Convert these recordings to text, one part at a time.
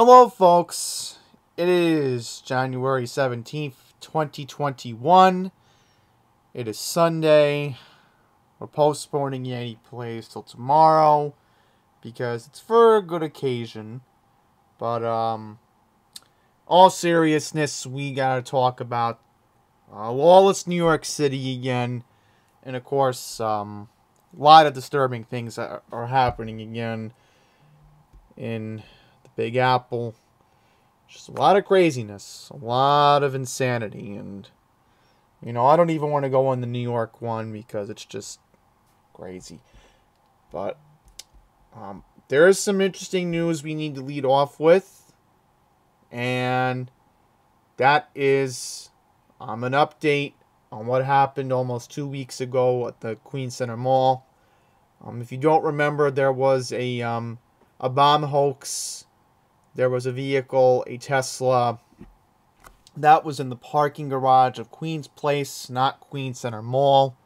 Hello, folks. It is January 17th, 2021. It is Sunday. We're postponing Yankee plays till tomorrow because it's for a good occasion. But, um, all seriousness, we gotta talk about uh, lawless New York City again. And, of course, um, a lot of disturbing things are, happening again in Big Apple. Just a lot of craziness, a lot of insanity, and you know, I don't even want to go on the New York one because it's just crazy. But um, there is some interesting news we need to lead off with, and that is um, an update on what happened almost two weeks ago at the Queen Center Mall. Um, if you don't remember, there was a um, a bomb hoax. There was a vehicle, a Tesla, that was in the parking garage of Queen's Place, not Queen Center Mall.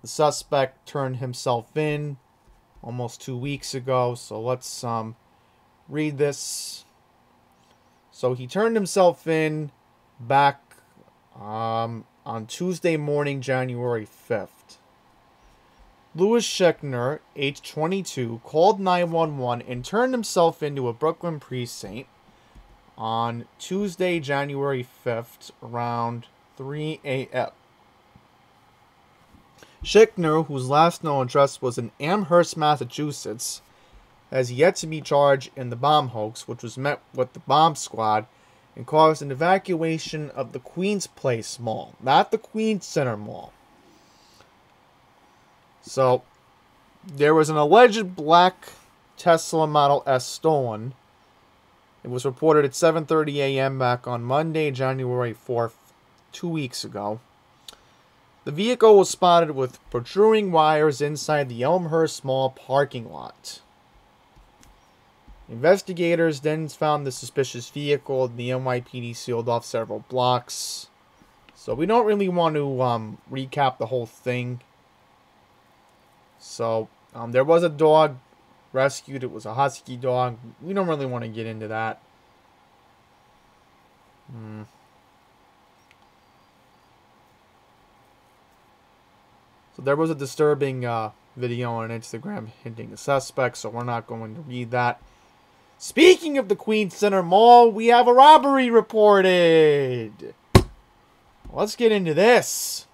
The suspect turned himself in almost two weeks ago, so let's um, read this. So he turned himself in back um, on Tuesday morning, January 5th. Louis Schechner, age 22, called 911 and turned himself into a Brooklyn precinct on Tuesday, January 5th, around 3 a.m. Schechner, whose last known address was in Amherst, Massachusetts, has yet to be charged in the bomb hoax, which was met with the bomb squad and caused an evacuation of the Queen's Place Mall, not the Queen's Center Mall. So, there was an alleged black Tesla Model S stolen. It was reported at 7:30 a.m. back on Monday, January 4th, 2 weeks ago. The vehicle was spotted with protruding wires inside the Elmhurst Mall parking lot. Investigators then found the suspicious vehicle the NYPD sealed off several blocks. So we don't really want to um, recap the whole thing. So um, there was a dog rescued. It was a husky dog. We don't really want to get into that. Hmm. So there was a disturbing uh, video on Instagram hinting the suspect, so we're not going to read that. Speaking of the Queen Center Mall, we have a robbery reported. Let's get into this.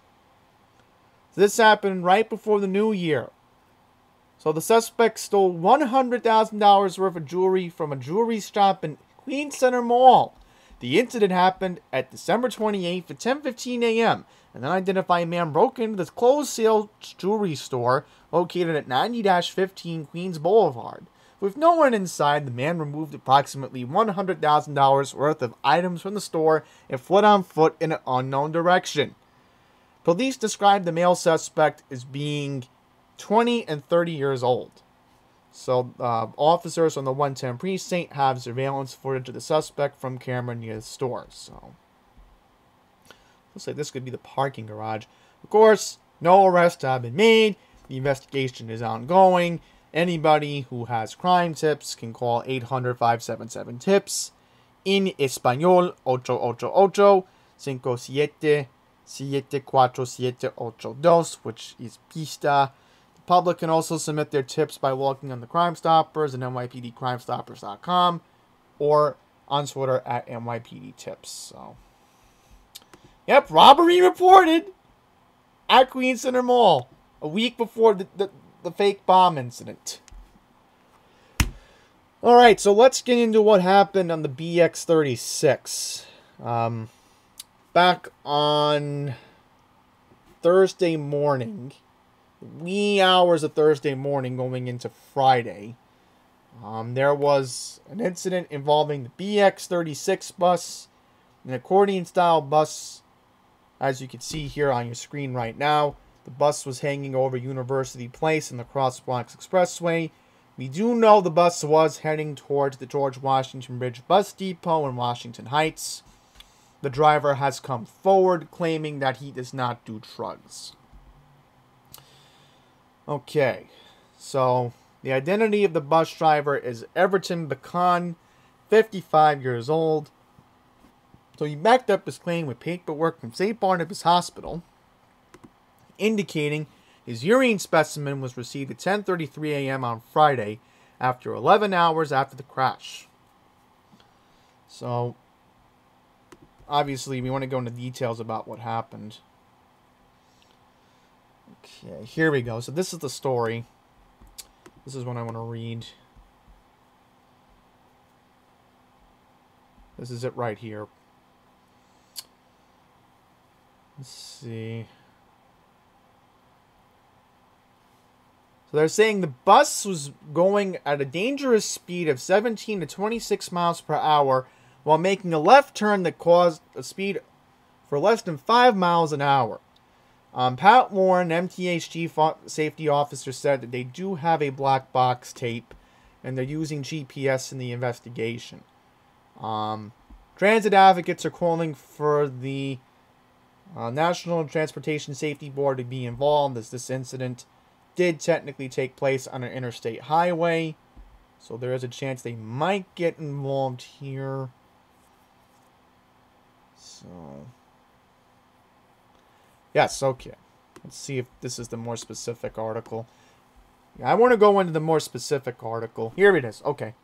This happened right before the new year. So the suspect stole $100,000 worth of jewelry from a jewelry shop in Queen Center Mall. The incident happened at December 28th at 10:15 a.m. An unidentified man broke into this closed sale jewelry store located at 90-15 Queens Boulevard. With no one inside, the man removed approximately $100,000 worth of items from the store and fled on foot in an unknown direction. Police described the male suspect as being 20 and 30 years old. So, uh, officers on the 110 precinct have surveillance footage of the suspect from camera near the store. So, looks like this could be the parking garage. Of course, no arrests have been made. The investigation is ongoing. Anybody who has crime tips can call 800 577 TIPS. In Espanol, 888 57 74782, which is Pista public can also submit their tips by logging on the Crime Stoppers and NYPDCrimeStoppers.com or on Twitter at NYPD Tips. So, yep, robbery reported at Queen Center Mall a week before the, the, the fake bomb incident. All right, so let's get into what happened on the BX 36. Um, back on Thursday morning wee hours of Thursday morning going into Friday, um, there was an incident involving the BX 36 bus, an accordion style bus, as you can see here on your screen right now. The bus was hanging over University Place and the Cross Bronx Expressway. We do know the bus was heading towards the George Washington Bridge Bus Depot in Washington Heights. The driver has come forward claiming that he does not do drugs. Okay, so the identity of the bus driver is Everton Bacon, 55 years old. So he backed up his claim with paperwork from St. Barnabas Hospital, indicating his urine specimen was received at 10:33 a.m. on Friday, after 11 hours after the crash. So, obviously, we want to go into details about what happened. Okay, here we go. So this is the story. This is what I want to read. This is it right here. Let's see. So they're saying the bus was going at a dangerous speed of 17 to 26 miles per hour while making a left turn that caused a speed for less than 5 miles an hour. Um, Pat Warren, chief safety officer, said that they do have a black box tape and they're using GPS in the investigation. Um, transit advocates are calling for the uh, National Transportation Safety Board to be involved as this incident did technically take place on an interstate highway. So there is a chance they might get involved here. So. Yes, okay. Let's see if this is the more specific article. I want to go into the more specific article. Here it is. Okay.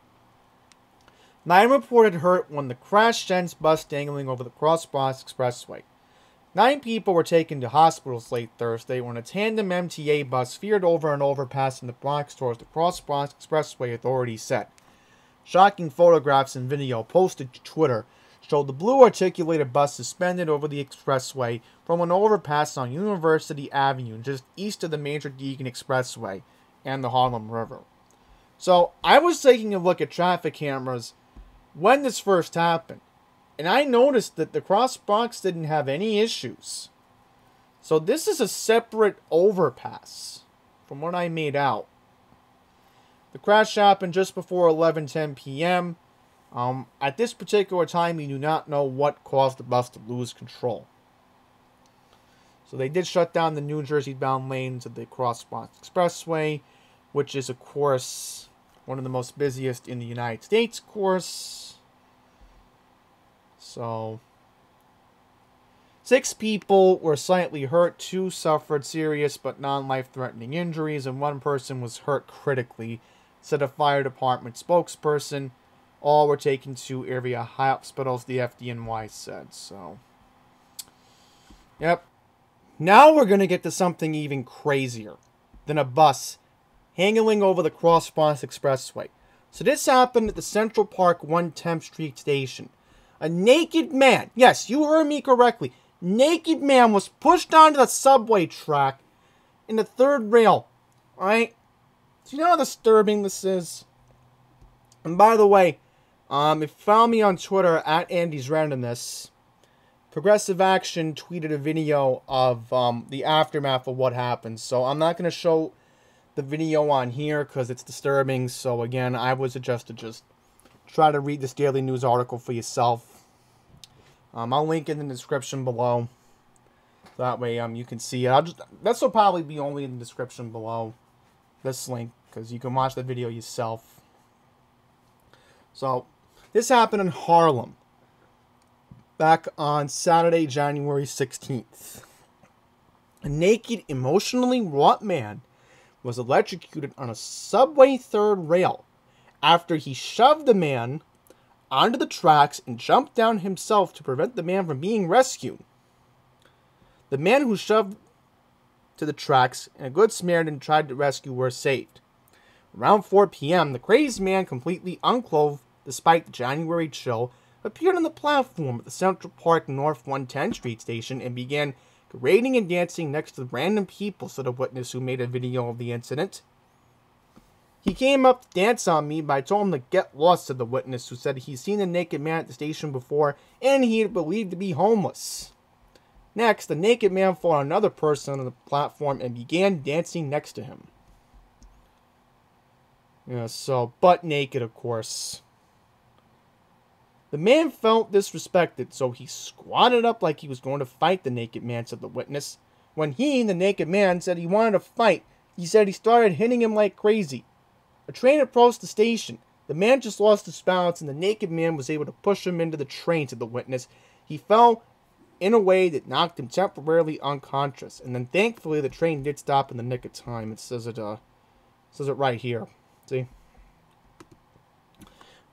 Nine reported hurt when the crash sends bus dangling over the Cross Bronx Expressway. Nine people were taken to hospitals late Thursday when a tandem MTA bus veered over an overpass in the Bronx towards the Cross Bronx Expressway, authorities said. Shocking photographs and video posted to Twitter showed the blue articulated bus suspended over the expressway from an overpass on University Avenue just east of the major Deegan Expressway and the Harlem River. So I was taking a look at traffic cameras when this first happened. And I noticed that the Cross Bronx didn't have any issues. So this is a separate overpass from what I made out. The crash happened just before 11:10 p.m. Um, at this particular time, we do not know what caused the bus to lose control. So they did shut down the New Jersey bound lanes of the Cross Bronx Expressway, which is, of course, one of the most busiest in the United States, of course. So, six people were slightly hurt, two suffered serious but non life threatening injuries, and one person was hurt critically, said a fire department spokesperson. All were taken to area hospitals, the FDNY said. So, yep. Now we're going to get to something even crazier than a bus hanging over the Cross Bronx Expressway. So this happened at the Central Park 110th Street station. A naked man, yes, you heard me correctly, naked man was pushed onto the subway track in the third rail. Alright? Do you know how disturbing this is? And by the way, um, if you follow me on Twitter at Andy's Randomness, Progressive Action tweeted a video of um, the aftermath of what happened. So I'm not going to show the video on here because it's disturbing. So again, I would suggest to just try to read this daily news article for yourself. Um, I'll link in the description below. That way, um, you can see it. I'll just this will probably be only in the description below. This link, because you can watch the video yourself. So, this happened in Harlem. Back on Saturday, January 16th. A naked, emotionally wrought man was electrocuted on a subway third rail after he shoved the man onto the tracks and jumped down himself to prevent the man from being rescued. The man who shoved to the tracks and a good Samaritan tried to rescue were saved. Around 4 p.m., the crazed man, completely unclothed despite the January chill, appeared on the platform at the Central Park North 110 Street station and began parading and dancing next to random people, said a witness who made a video of the incident. He came up to dance on me, but I told him to get lost, said the witness, who said he'd seen a naked man at the station before and he believed to be homeless. Next, the naked man fought another person on the platform and began dancing next to him. Yeah, so, butt naked, of course. The man felt disrespected, so he squatted up like he was going to fight the naked man, said the witness. When he, the naked man, said he wanted to fight, he said he started hitting him like crazy. A train approached the station. The man just lost his balance and the naked man was able to push him into the train, said the witness. He fell in a way that knocked him temporarily unconscious. And then thankfully the train did stop in the nick of time. It says it uh says it right here. See?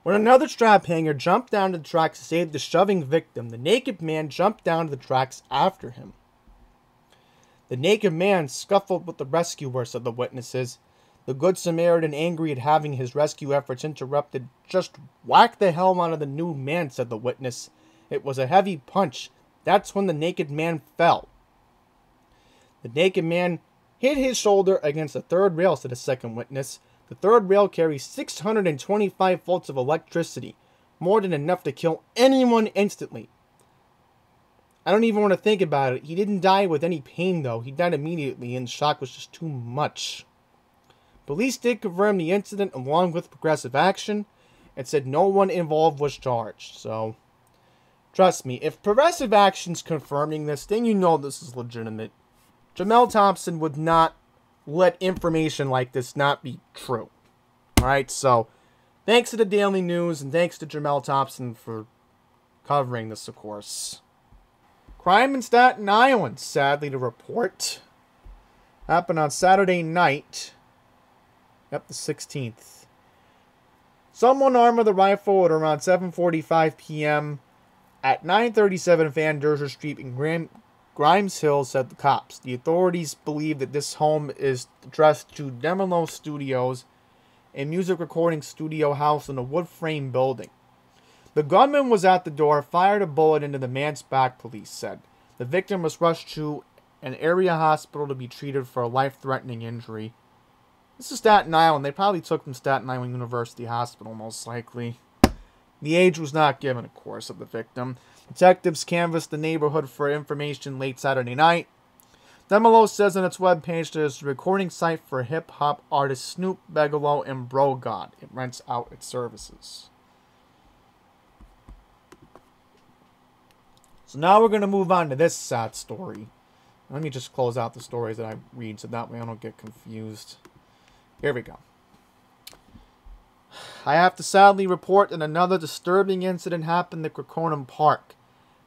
When another strap hanger jumped down to the tracks to save the shoving victim, the naked man jumped down to the tracks after him. The naked man scuffled with the rescuer, said the witnesses. The Good Samaritan, angry at having his rescue efforts interrupted, just whacked the helm out of the new man, said the witness. It was a heavy punch. That's when the naked man fell. The naked man hit his shoulder against the third rail, said a second witness. The third rail carries 625 volts of electricity, more than enough to kill anyone instantly. I don't even want to think about it. He didn't die with any pain, though. He died immediately, and shock was just too much. Police did confirm the incident along with progressive action and said no one involved was charged. So, trust me, if progressive action's confirming this, then you know this is legitimate. Jamel Thompson would not let information like this not be true. Alright, so thanks to the Daily News and thanks to Jamel Thompson for covering this, of course. Crime in Staten Island, sadly to report, happened on Saturday night. Yep, the 16th. Someone armed with a rifle at around 7.45 p.m. at 937 Van Duzer Street in Gram Grymes Hill, said the cops. The authorities believe that this home is addressed to Demolo Studios, a music recording studio house in a wood frame building. The gunman was at the door, fired a bullet into the man's back, police said. The victim was rushed to an area hospital to be treated for a life threatening injury. This is Staten Island. They probably took from Staten Island University Hospital, most likely. The age was not given, of course, of the victim. Detectives canvassed the neighborhood for information late Saturday night. Demolo says on its webpage it's a recording site for hip hop artists Snoop, Bigelow, and Bro God. It rents out its services. So now we're going to move on to this sad story. Let me just close out the stories that I read so that way I don't get confused. Here we go. I have to sadly report that another disturbing incident happened at Crocheron Park.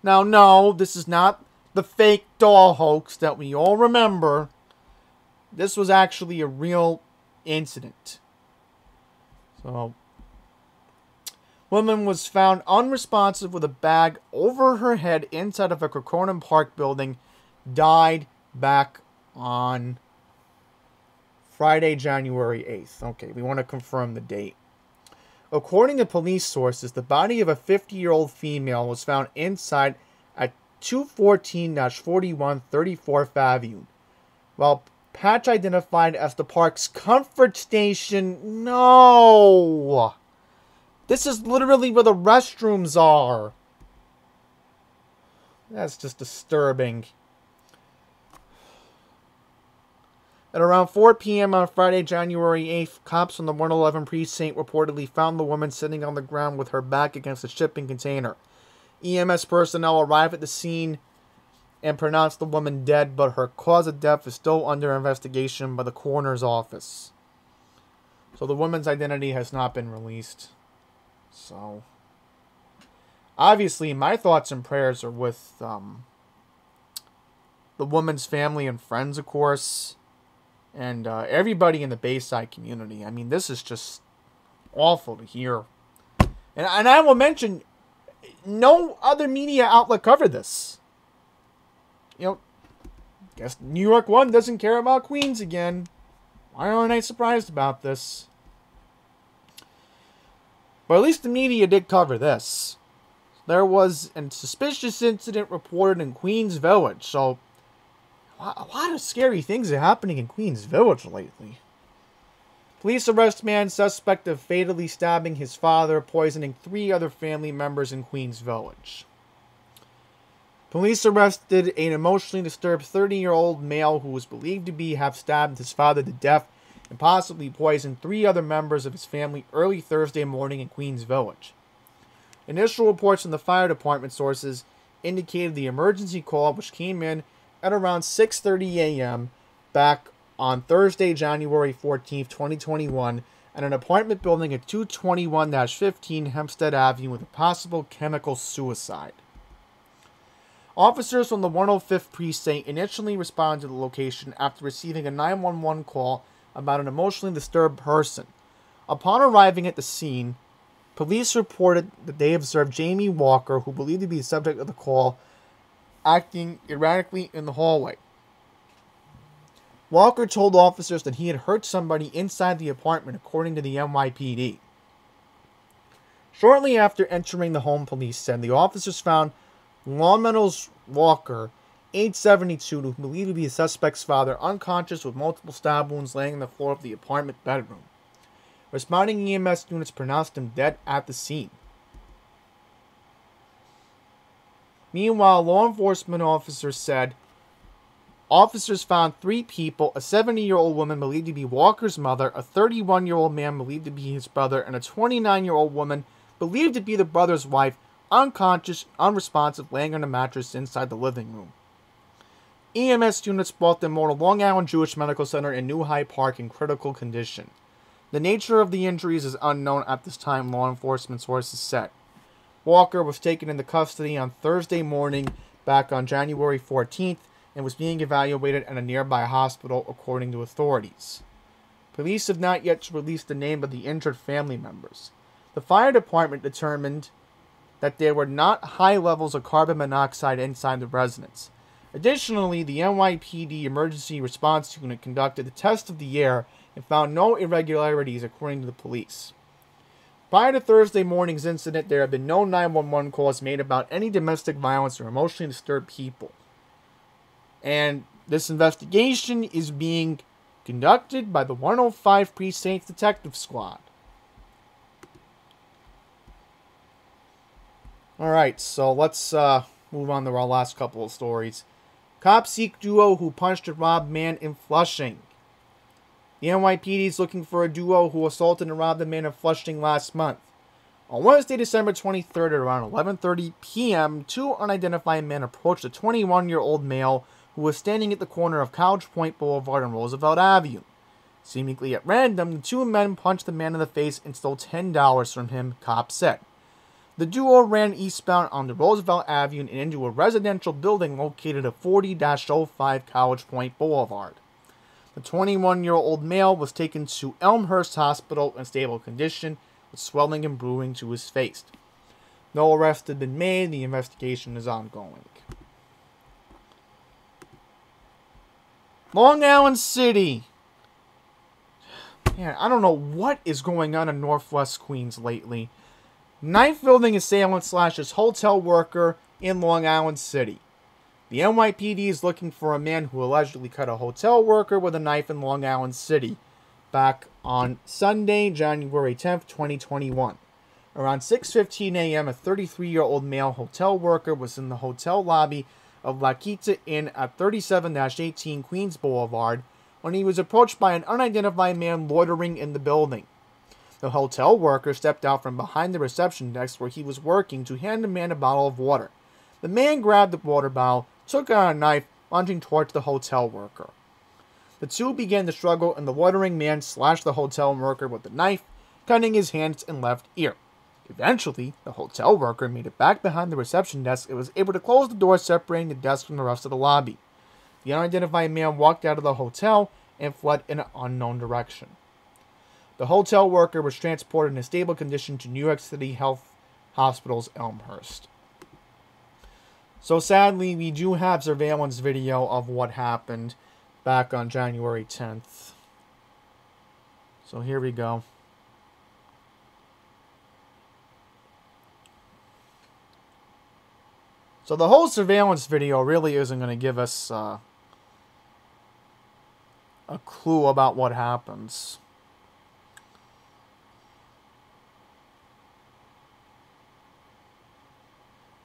Now, no, this is not the fake doll hoax that we all remember. This was actually a real incident. So, Woman was found unresponsive with a bag over her head inside of a Crocheron Park building. Died back on Friday, January 8th. Okay, we want to confirm the date. According to police sources, the body of a 50 year old female was found inside at 214 41 34th Avenue. While patch identified as the park's comfort station, no! This is literally where the restrooms are. That's just disturbing. At around 4 p.m. on Friday, January 8th, cops from the 111 precinct reportedly found the woman sitting on the ground with her back against a shipping container. EMS personnel arrived at the scene and pronounced the woman dead, but her cause of death is still under investigation by the coroner's office. So the woman's identity has not been released. So, obviously, my thoughts and prayers are with um, the woman's family and friends, of course, and uh, everybody in the Bayside community. I mean, this is just awful to hear. And, and I will mention, no other media outlet covered this. You know, guess New York One doesn't care about Queens again. Why aren't I surprised about this? But at least the media did cover this. There was a suspicious incident reported in Queens Village, so a lot of scary things are happening in Queens Village lately. Police arrest man suspect of fatally stabbing his father, poisoning three other family members in Queens Village. Police arrested an emotionally disturbed 30-year-old male who was believed to be have stabbed his father to death and possibly poisoned three other members of his family early Thursday morning in Queens Village. Initial reports from the fire department sources indicated the emergency call, which came in at around 6:30 a.m. back on Thursday, January 14, 2021, at an apartment building at 221 15 Hempstead Avenue with a possible chemical suicide. Officers from the 105th Precinct initially responded to the location after receiving a 911 call about an emotionally disturbed person. Upon arriving at the scene, police reported that they observed Jamie Walker, who believed to be the subject of the call, acting erratically in the hallway. Walker told officers that he had hurt somebody inside the apartment, according to the NYPD. Shortly after entering the home, police said the officers found Long Meadows Walker, age 72, who believed to be the suspect's father, unconscious with multiple stab wounds laying on the floor of the apartment bedroom. Responding EMS units pronounced him dead at the scene. Meanwhile, law enforcement officers said officers found three people a 70 year old woman believed to be Walker's mother, a 31 year old man believed to be his brother, and a 29 year old woman believed to be the brother's wife unconscious, unresponsive, laying on a mattress inside the living room. EMS units brought them more to Long Island Jewish Medical Center in New Hyde Park in critical condition. The nature of the injuries is unknown at this time, law enforcement sources said. Walker was taken into custody on Thursday morning back on January 14th and was being evaluated at a nearby hospital, according to authorities. Police have not yet released the name of the injured family members. The fire department determined that there were not high levels of carbon monoxide inside the residence. Additionally, the NYPD Emergency Response Unit conducted a test of the air and found no irregularities, according to the police. Prior to Thursday morning's incident, there have been no 911 calls made about any domestic violence or emotionally disturbed people. And this investigation is being conducted by the 105 Precinct Detective Squad. Alright, so let's uh, move on to our last couple of stories. Cop seek duo who punched a robbed man in Flushing. The NYPD is looking for a duo who assaulted and robbed a man in Flushing last month. On Wednesday, December 23rd at around 11:30 p.m., two unidentified men approached a 21-year-old male who was standing at the corner of College Point Boulevard and Roosevelt Avenue. Seemingly at random, the two men punched the man in the face and stole $10 from him, cops said. The duo ran eastbound on the Roosevelt Avenue and into a residential building located at 40 05 College Point Boulevard. The 21 year old male was taken to Elmhurst Hospital in stable condition with swelling and bruising to his face. No arrest had been made, the investigation is ongoing. Long Island City. Man, I don't know what is going on in Northwest Queens lately. Knife wielding assailant slashes hotel worker in Long Island City. The NYPD is looking for a man who allegedly cut a hotel worker with a knife in Long Island City back on Sunday, January 10th, 2021. Around 6:15 a.m., a 33-year-old male hotel worker was in the hotel lobby of La Quinta Inn at 37-18 Queens Boulevard when he was approached by an unidentified man loitering in the building. The hotel worker stepped out from behind the reception desk where he was working to hand the man a bottle of water. The man grabbed the water bottle, took out a knife, lunging towards the hotel worker. The two began to struggle, and the loitering man slashed the hotel worker with the knife, cutting his hands and left ear. Eventually, the hotel worker made it back behind the reception desk and was able to close the door separating the desk from the rest of the lobby. The unidentified man walked out of the hotel and fled in an unknown direction. The hotel worker was transported in a stable condition to New York City Health Hospital's Elmhurst. So sadly, we do have surveillance video of what happened back on January 10th. So here we go. So the whole surveillance video really isn't going to give us uh, a clue about what happens.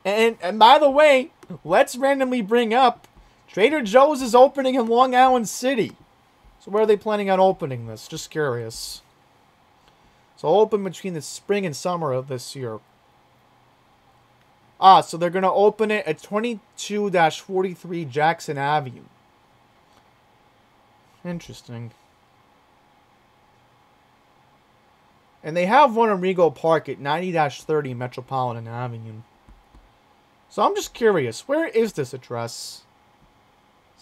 And and by the way, let's randomly bring up Trader Joe's is opening in Long Island City. So where are they planning on opening this? Just curious. So open between the spring and summer of this year. Ah, so they're going to open it at 22-43 Jackson Avenue. Interesting. And they have one in Rego Park at 90-30 Metropolitan Avenue. So I'm just curious, where is this address?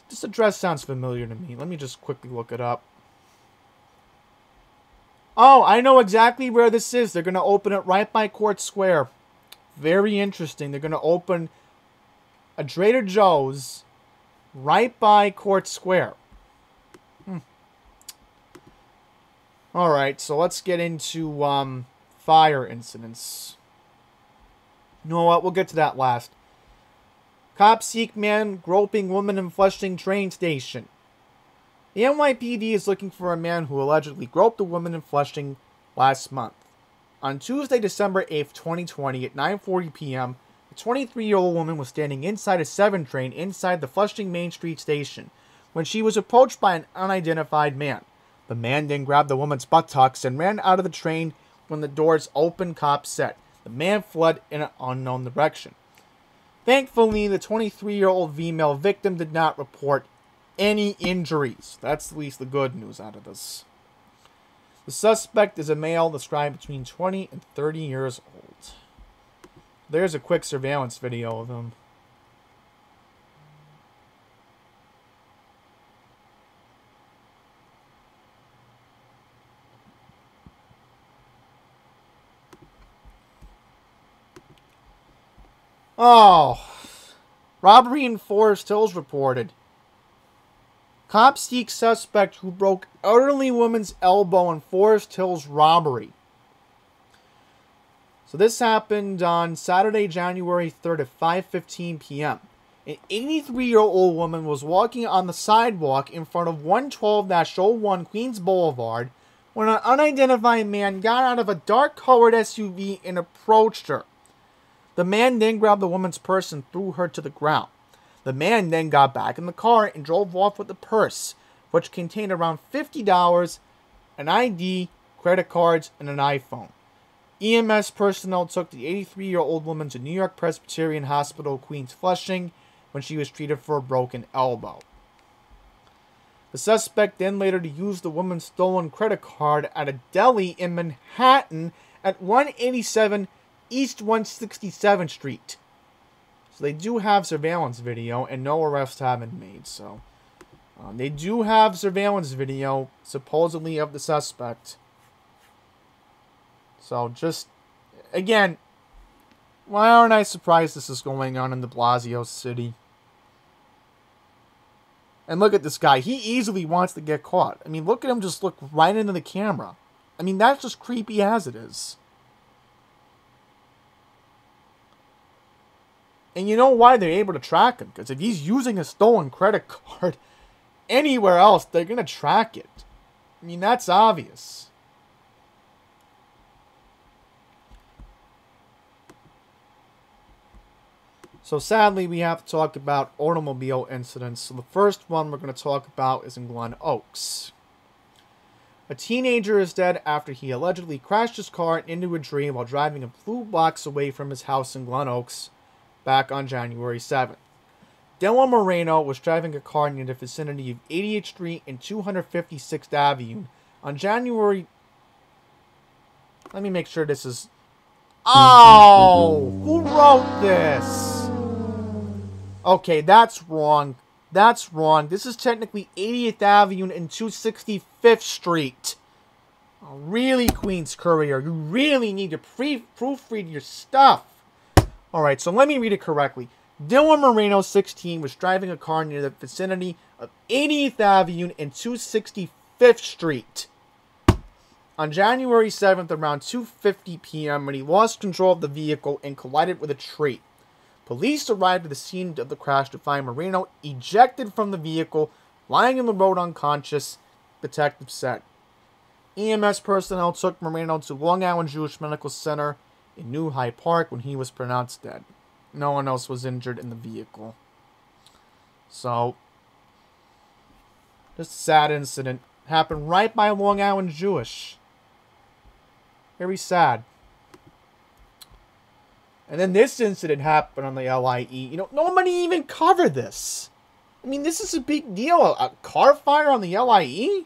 This address sounds familiar to me. Let me just quickly look it up. Oh, I know exactly where this is. They're going to open it right by Court Square. Very interesting. They're going to open a Trader Joe's right by Court Square. Hmm. All right, so let's get into um, fire incidents. You know what? We'll get to that last. Cops seek man groping woman in Flushing train station. The NYPD is looking for a man who allegedly groped a woman in Flushing last month. On Tuesday, December 8, 2020, at 9:40 p.m., a 23-year-old woman was standing inside a 7 train inside the Flushing Main Street station when she was approached by an unidentified man. The man then grabbed the woman's buttocks and ran out of the train when the doors opened, cops said. The man fled in an unknown direction. Thankfully, the 23 year old female victim did not report any injuries. That's at least the good news out of this. The suspect is a male described between 20 and 30 years old. There's a quick surveillance video of him. Oh, robbery in Forest Hills reported. Cops seek suspect who broke elderly woman's elbow in Forest Hills robbery. So this happened on Saturday, January 3rd at 5:15 p.m. An 83-year-old woman was walking on the sidewalk in front of 112-01 Queens Boulevard when an unidentified man got out of a dark-colored SUV and approached her. The man then grabbed the woman's purse and threw her to the ground. The man then got back in the car and drove off with the purse, which contained around $50, an ID, credit cards, and an iPhone. EMS personnel took the 83 year old woman to New York Presbyterian Hospital, Queens Flushing, when she was treated for a broken elbow. The suspect then later used the woman's stolen credit card at a deli in Manhattan at 187 East 167th Street. So they do have surveillance video, and no arrests have been made. So um, they do have surveillance video, supposedly of the suspect. So just again, why aren't I surprised this is going on in de Blasio city? And look at this guy. He easily wants to get caught. I mean, look at him just look right into the camera. I mean, that's just creepy as it is. And you know why they're able to track him? Because if he's using a stolen credit card anywhere else, they're going to track it. I mean, that's obvious. So sadly, we have to talk about automobile incidents. So the first one we're going to talk about is in Glen Oaks. A teenager is dead after he allegedly crashed his car into a tree while driving a few blocks away from his house in Glen Oaks back on January 7th. Dylan Moreno was driving a car near the vicinity of 88th Street and 256th Avenue on January. Let me make sure this is. Oh! Who wrote this? Okay, that's wrong. That's wrong. This is technically 80th Avenue and 265th Street. Really, Queens Courier, you really need to pre- proofread your stuff. All right, so let me read it correctly. Dylan Moreno, 16, was driving a car near the vicinity of 80th Avenue and 265th Street on January 7th around 2:50 p.m. when he lost control of the vehicle and collided with a tree. Police arrived at the scene of the crash to find Moreno ejected from the vehicle, lying in the road unconscious, detectives said. EMS personnel took Moreno to Long Island Jewish Medical Center in New Hyde Park when he was pronounced dead. No one else was injured in the vehicle. So, this sad incident happened right by Long Island Jewish. Very sad. And then this incident happened on the LIE. You know, nobody even covered this. I mean, this is a big deal. A car fire on the LIE?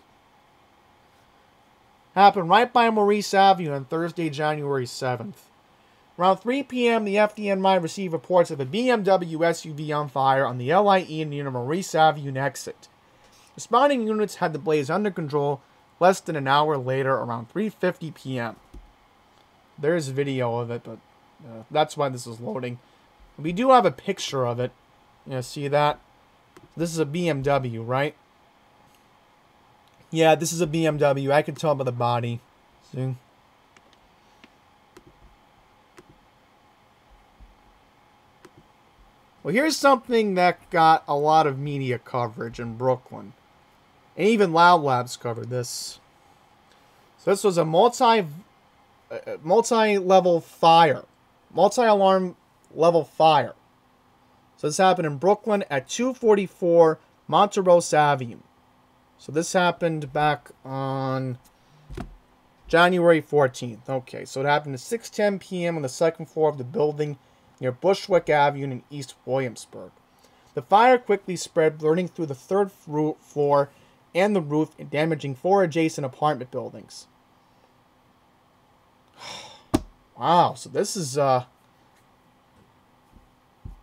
Happened right by Maurice Avenue on Thursday, January 7th. Around 3 p.m., the FDNY received reports of a BMW SUV on fire on the LIE near Maurice Avenue exit. Responding units had the blaze under control less than an hour later, around 3:50 p.m. There's video of it, but uh, that's why this is loading. We do have a picture of it. You know, see that? This is a BMW, right? Yeah, this is a BMW. I can tell by the body. See? Well, here's something that got a lot of media coverage in Brooklyn. And even Loud Labs covered this. So this was a multi uh, multi-level fire. Multi-alarm level fire. So this happened in Brooklyn at 244 Montrose Avenue. So this happened back on January 14th. Okay, so it happened at 6:10 p.m. on the second floor of the building near Bushwick Avenue in East Williamsburg. The fire quickly spread, burning through the third floor and the roof and damaging four adjacent apartment buildings. wow, so this is uh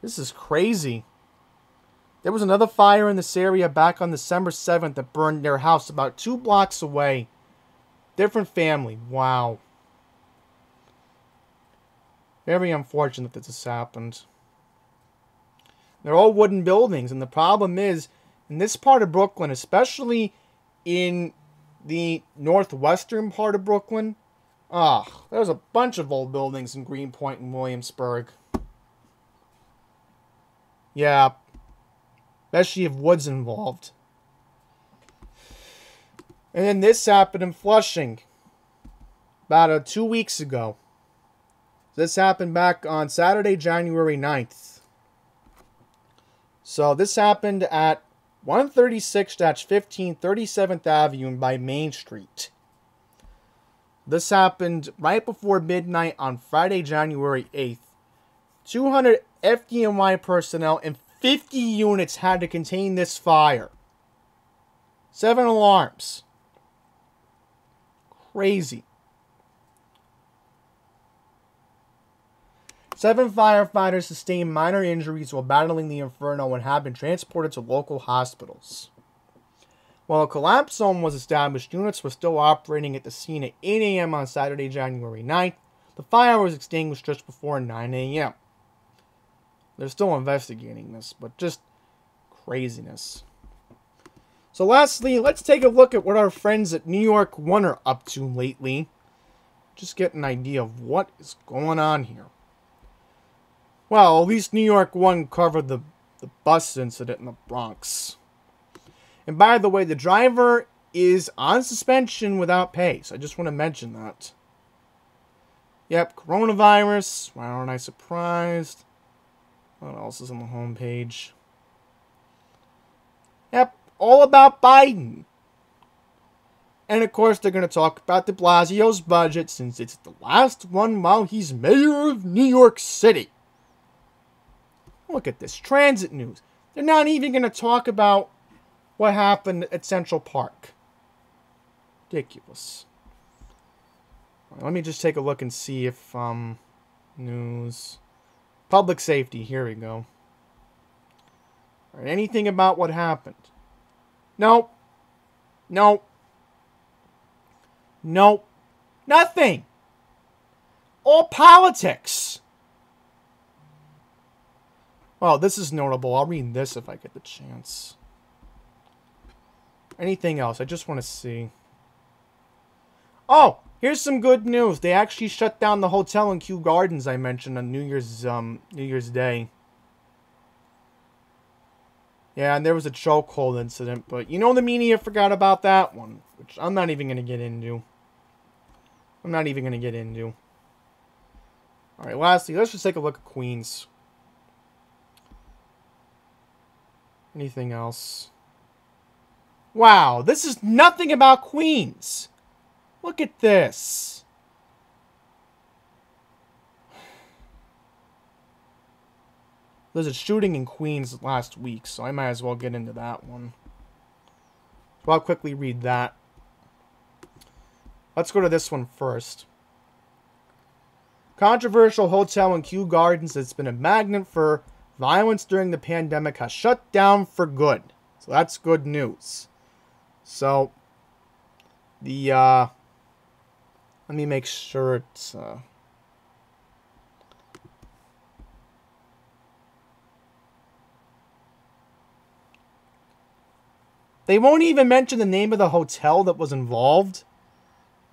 this is crazy. There was another fire in this area back on December 7th that burned their house about two blocks away. Different family. Wow. Very unfortunate that this happened. They're all wooden buildings, and the problem is, in this part of Brooklyn, especially in the northwestern part of Brooklyn, ah, oh, there's a bunch of old buildings in Greenpoint and Williamsburg. Yeah. Especially if wood's involved. And then this happened in Flushing. About uh, two weeks ago. This happened back on Saturday, January 9th. So this happened at 136-15 37th Avenue by Main Street. This happened right before midnight on Friday, January 8th. 200 FDNY personnel and 50 units had to contain this fire. Seven alarms. Crazy. Seven firefighters sustained minor injuries while battling the inferno and have been transported to local hospitals. While a collapse zone was established, units were still operating at the scene at 8 a.m. on Saturday, January 9th. The fire was extinguished just before 9 a.m. They're still investigating this, but just craziness. So lastly, let's take a look at what our friends at New York One are up to lately. Just get an idea of what is going on here. Well, at least New York One covered the, the bus incident in the Bronx. And by the way, the driver is on suspension without pay, so I just want to mention that. Yep, coronavirus. Why aren't I surprised? What else is on the homepage? Yep, all about Biden. And of course, they're going to talk about de Blasio's budget since it's the last one while he's mayor of New York City. Look at this transit news. They're not even going to talk about what happened at Central Park. Ridiculous. Let me just take a look and see if um news Public safety, here we go. Right, anything about what happened? Nope. Nope. Nope. Nothing. All politics. Well, this is notable. I'll read this if I get the chance. Anything else? I just want to see. Oh, Here's some good news. They actually shut down the hotel in Kew Gardens I mentioned on New Year's um New Year's Day. Yeah, and there was a chokehold incident, but you know the media forgot about that one, which I'm not even gonna get into. I'm not even gonna get into. Alright, lastly, let's just take a look at Queens. Anything else? Wow, this is nothing about Queens. Look at this. There's a shooting in Queens last week, so I might as well get into that one. So I'll quickly read that. Let's go to this one first. Controversial hotel in Kew Gardens that's been a magnet for violence during the pandemic has shut down for good. So that's good news. So, the, uh, let me make sure it's, uh, They won't even mention the name of the hotel that was involved.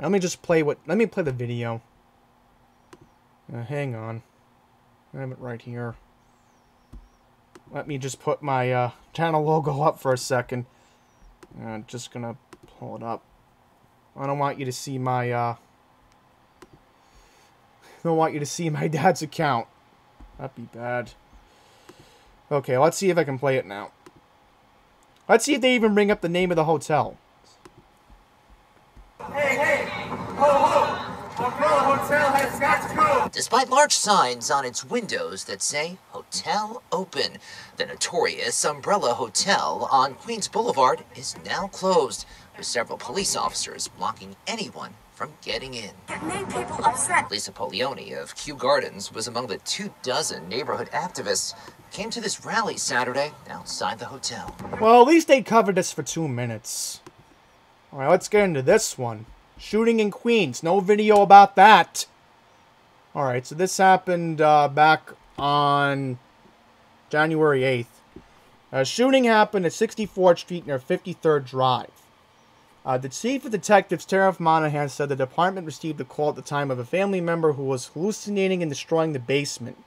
Let me just play what. Let me play the video. Uh, hang on. I have it right here. Let me just put my uh, channel logo up for a second. I'm just gonna pull it up. I don't want you to see my. Uh, I don't want you to see my dad's account. That'd be bad. Okay, let's see if I can play it now. Let's see if they even bring up the name of the hotel. Hey, hey! Ho, ho! Umbrella Hotel has got to go! Despite large signs on its windows that say Hotel Open, the notorious Umbrella Hotel on Queens Boulevard is now closed, with several police officers blocking anyone from getting in. It made people upset. Lisa Polioni of Kew Gardens was among the two dozen neighborhood activists came to this rally Saturday outside the hotel. Well, at least they covered this for two minutes. Alright, let's get into this one. Shooting in Queens. No video about that. Alright, so this happened uh, back on January 8th. A shooting happened at 64th Street near 53rd Drive. Uh, the chief of detectives, Terrence Monahan, said the department received a call at the time of a family member who was hallucinating and destroying the basement.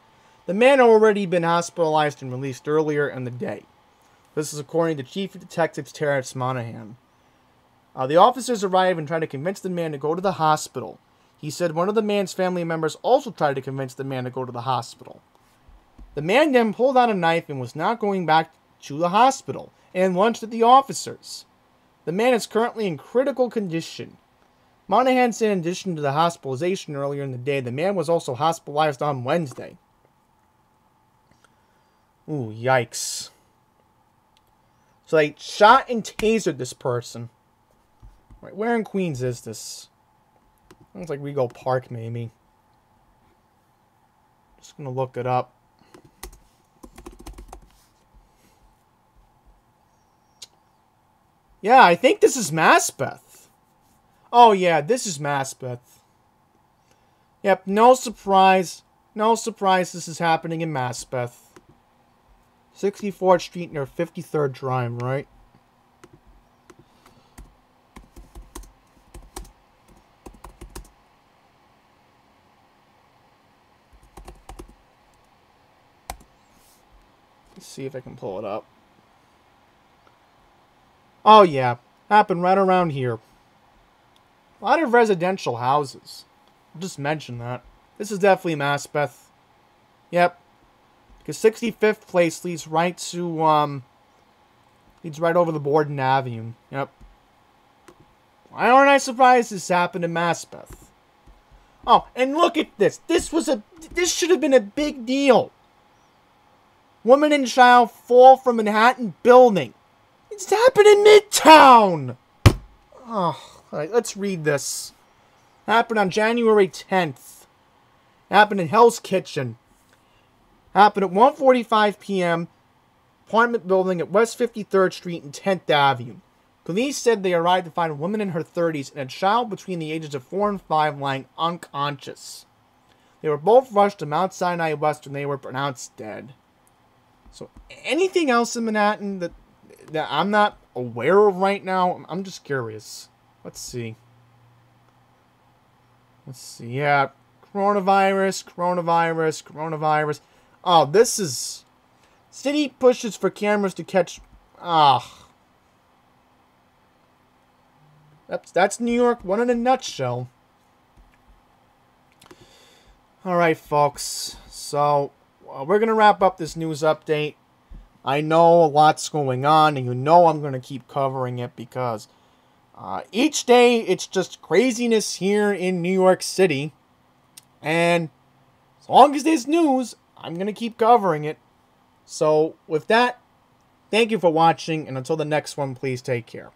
The man had already been hospitalized and released earlier in the day. This is according to Chief of Detectives Terrence Monahan. Uh, the officers arrived and tried to convince the man to go to the hospital. He said one of the man's family members also tried to convince the man to go to the hospital. The man then pulled out a knife and was not going back to the hospital and lunged at the officers. The man is currently in critical condition. Monahan said in addition to the hospitalization earlier in the day, the man was also hospitalized on Wednesday. Ooh, yikes. So they shot and tasered this person. Right, where in Queens is this? Sounds like Rego Park, maybe. Just gonna look it up. Yeah, I think this is Maspeth. Oh, yeah, this is Maspeth. Yep, no surprise. No surprise this is happening in Maspeth. 64th Street near 53rd Drive, right? See if I can pull it up. Oh, yeah. Happened right around here. A lot of residential houses. I'll just mention that. This is definitely Maspeth. Yep. Because 65th place leads right to, um... Leads right over the Borden Avenue. Yep. Why aren't I surprised this happened in Maspeth? Oh, and look at this. This was a... This should have been a big deal. Woman and child fall from Manhattan building. It's happened in Midtown! Oh, alright, let's read this. Happened on January 10th. Happened in Hell's Kitchen. Happened at 1.45 p.m. Apartment building at West 53rd Street and 10th Avenue. Police said they arrived to find a woman in her 30s and a child between the ages of 4 and 5 lying unconscious. They were both rushed to Mount Sinai West and they were pronounced dead. So, anything else in Manhattan that that I'm not aware of right now. I'm just curious. Let's see. Let's see. Yeah, coronavirus, coronavirus, coronavirus. Oh, this is city pushes for cameras to catch. Ah, that's that's New York. One in a nutshell. All right, folks. So uh, we're gonna wrap up this news update. I know a lot's going on, and you know I'm going to keep covering it because uh, each day it's just craziness here in New York City. And as long as there's news, I'm going to keep covering it. So, with that, thank you for watching, and until the next one, please take care.